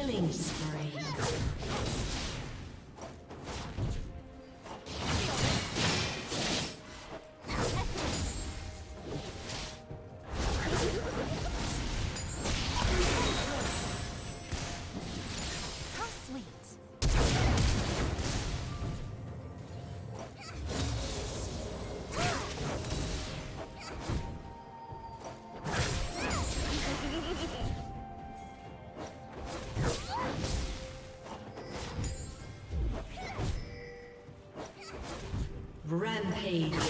Killing spree. Rampage.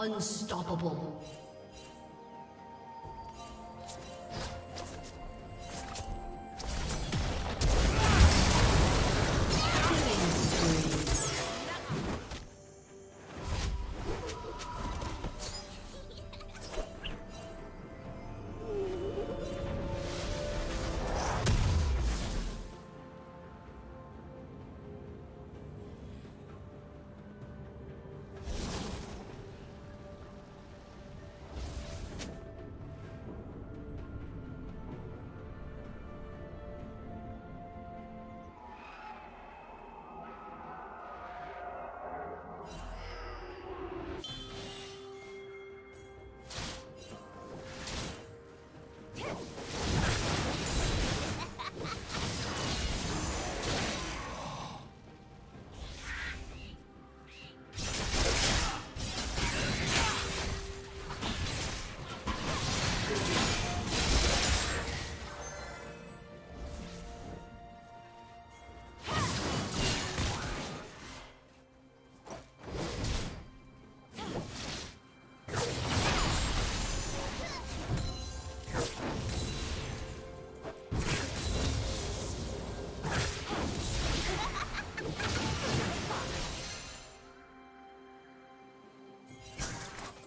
Unstoppable.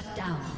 Shut down.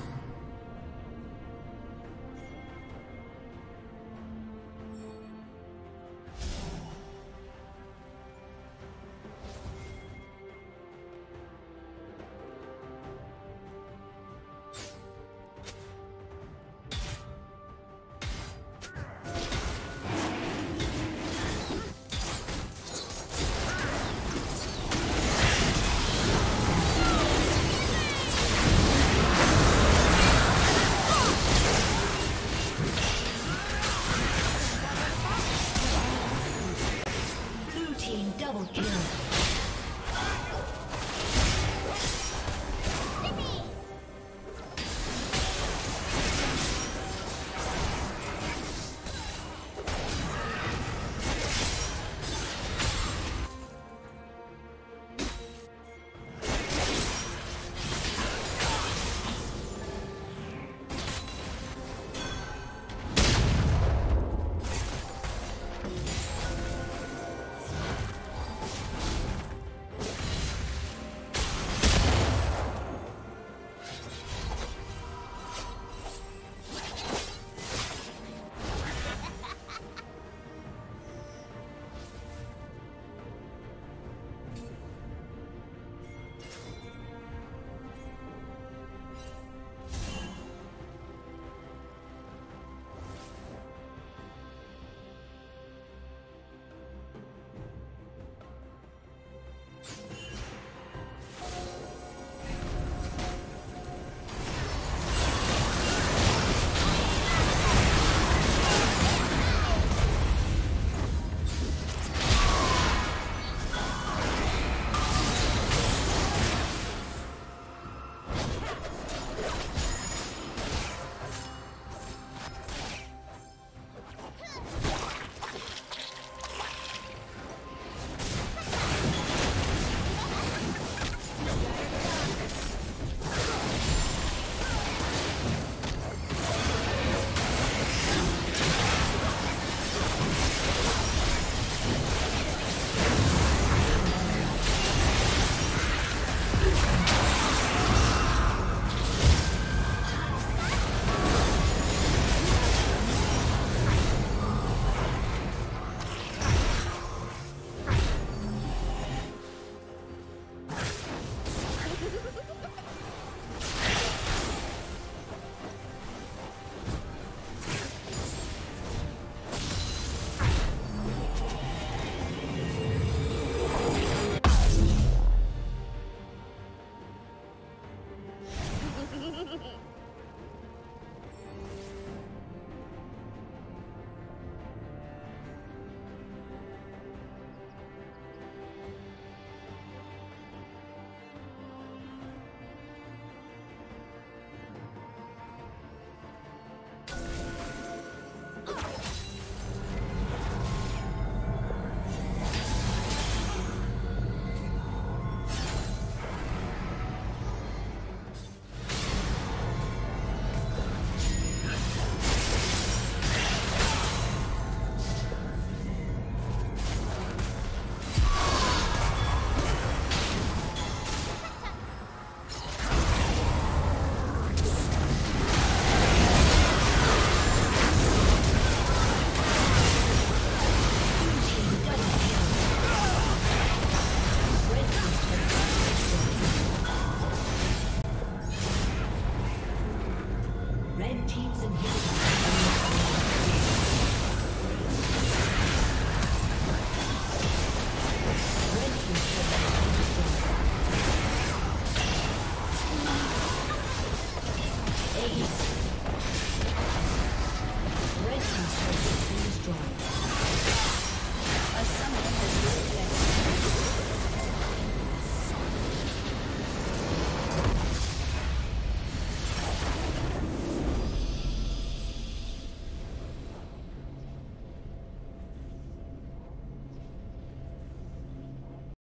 Mm-hmm.